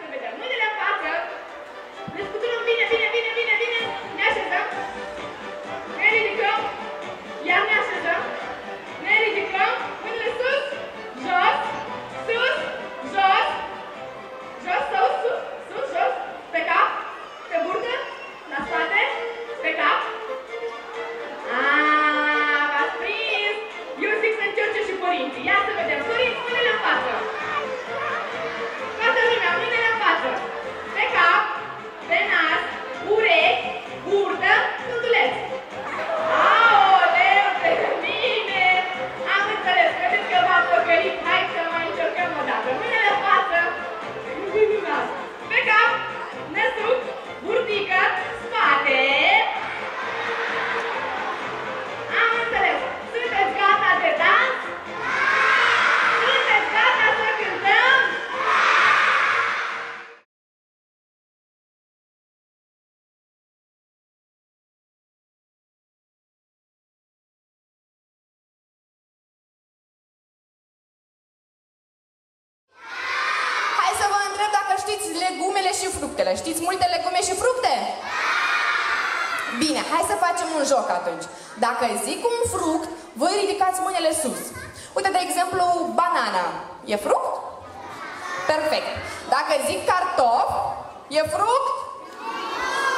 să vedem. Mâinile în față. Ne și fructele. Știți multe legume și fructe? Bine, hai să facem un joc atunci. Dacă zic un fruct, voi ridicați mâinile sus. Uite, de exemplu, banana. E fruct? Perfect. Dacă zic cartof, e fruct?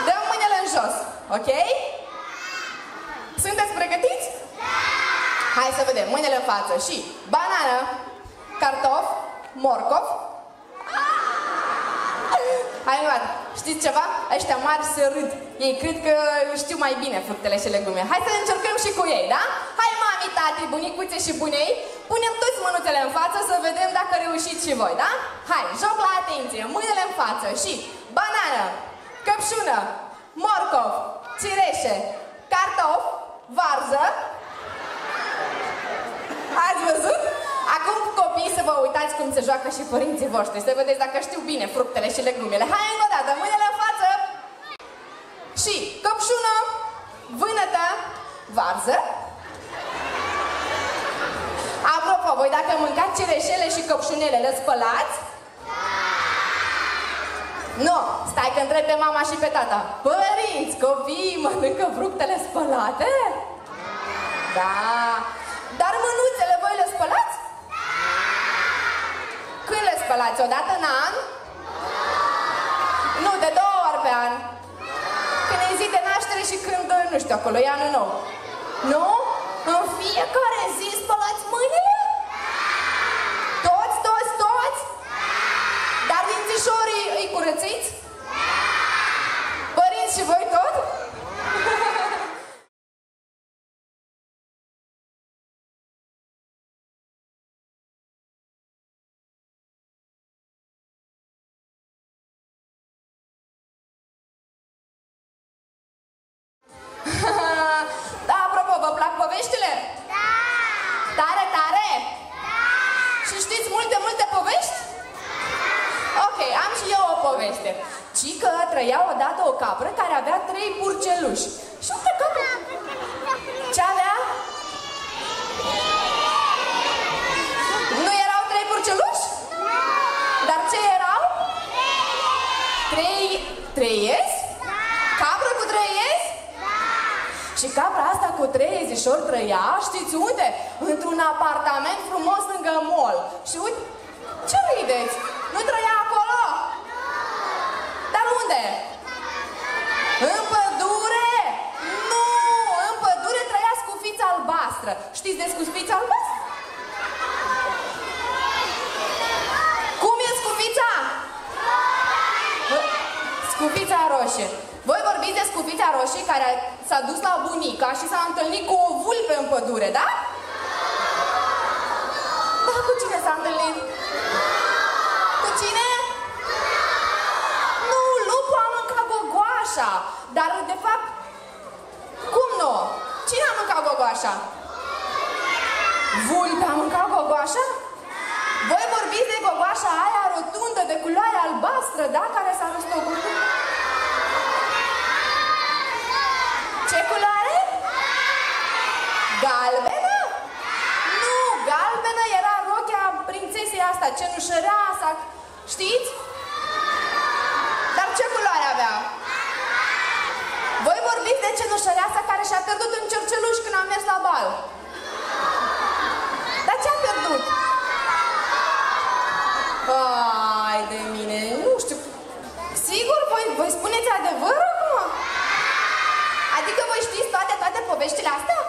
Dăm mâinile în jos, ok? Sunteți pregătiți? Hai să vedem, mâinile în față și banană, cartof, morcov. Hai, Ioan, știți ceva? Ăștia mari se râd. Ei cred că știu mai bine fructele și legume. Hai să încercăm și cu ei, da? Hai, mami, tati, bunicuțe și bunei, punem toți mânuțele în față să vedem dacă reușiți și voi, da? Hai, joc la atenție, mâinile în față și banană, căpșună, morcov, cireșe, cartof, varză, Ați văzut? Acum copii să vă uitați cum se joacă și părinții voștri, să vedeți dacă știu bine fructele și legumele. Hai încă o dată, mâinile în față. Și căpșună, vânătă, varză. Apropo, voi dacă mâncați cireșele și căpșunele, le spălați? Nu, stai că întreb pe mama și pe tata. Părinți, copiii mănâncă fructele spălate? Da. Dar mânuțele voi le spălați? Când le spălați? O dată în an? Nu, de două ori pe an. Când e zi de naștere și când, nu știu, acolo e anul nou. Nu? În fiecare zi spălați mâinile? Toți, toți, toți? Dar dințișorii îi curățiți? Trăia odată o capră care avea trei purceluși. Și uite capră... Ce avea? Nu erau trei purceluși? Dar ce erau? Trei... Treiezi? Capră cu treiezi? Și capra asta cu trei ezișori trăia, știți unde? Într-un apartament frumos lângă mall. Și uite, ce rideți? Nu trăia acolo? Dar unde? În pădure? Nu! În pădure trăia scufița albastră. Știți de scufița albastră? Cum e scufița? Scufița roșie. Voi vorbiți de scufița roșie care s-a dus la bunica și s-a întâlnit cu o vulpe în pădure, da? Da, cu cine s-a întâlnit? Cu cine? Nu, lupul a mâncat gogoașa. Dar, de fapt, cum nu? Cine a mâncat gogoașa? Voi, Vulpea a mâncat gogoașa? Voi vorbiți de gogoașa aia rotundă de culoare albastră, da? Care s-a răstogolit? Ce culoare? Galbenă? Nu, galbenă era rochea prințesei asta, cenușărea, sac... Știți? Dar ce culoare avea? Voi vorbiți de cenușărea asta care și-a pierdut în cerceluș când a mers la bal. Vai de mine, nu știu. Sigur, voi, voi spuneți adevărul acum? Adică voi știți toate, toate poveștile astea?